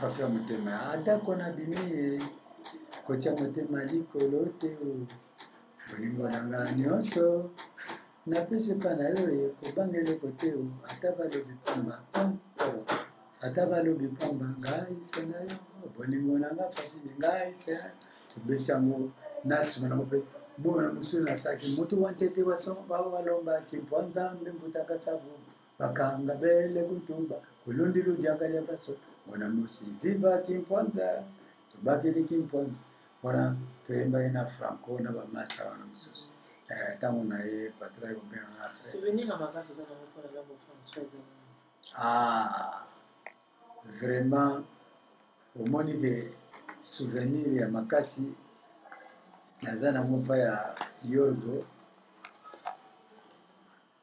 fafi ya motema atako nabimi ye kotya motema likolo te bolingo na nga nyonso napesi mpa na yo ye kobanga eloko te ata balobi pamba ata balobi pamba ngai se na yo bolingo na nga fafi ne ngai se obeti yango na nsima nango mpe moyo na mosusu nasalaki moto wa ntete walombaki mpo nzambe mbutaka savu bakanga bele kutuba kulundi ludiaka lya baso mwana mosi viva kimpwanza tobakili kimpwanza mpona toyembaki na franco na bamasta wana mosusu ntango eh, na ye patro ya kobengaka ah, vraiment omoni ke souvenir ya makasi naza nango mpa ya yorgo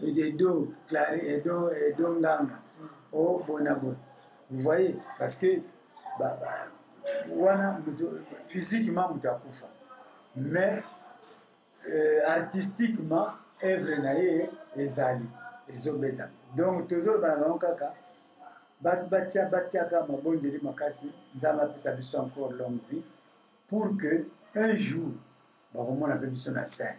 edo clari edo edo nganga o oh, bona boye vous voyez parce que ba, ba, wana moto physiquement moto akufa mais euh, artistiquement œuvre na ye ezali ezobeta donc tozoloba na bango kaka bato batia batiaka mabondeli makasi nzambe apesa biso encore longue vie pour que un jour bakomona mpe biso na scène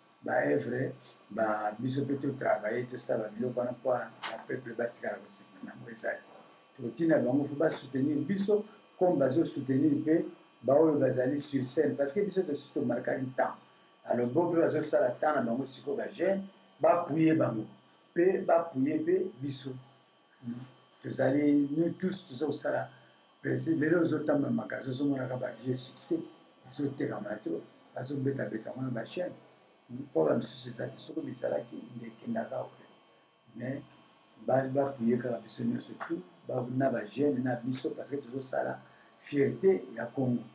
ba œuvre ba biso pe to travailler tosala biloko wana mpo ba peuple batikala kosepela nango eza te totina bango fo ba soutenir biso comme bazo soutenir mpe baoyo bazali sur scène parce que biso tosi tomarkaki temps alors bo mpe bazosala temps na bango sikoyo ba jeune bapouye bango mpe bapouye mpe biso tozali nous tous toza kosala preside lelo ozotamba magasin ozomonaka ba vieux succès ezotekama to bazobetabeta yango na bachaine mpo ba misusu eza te soki bizalaki nde ekendaka oke mais bapuye kaka biso nyonso tout na bajeune na biso parce que tozosala fierté ya congo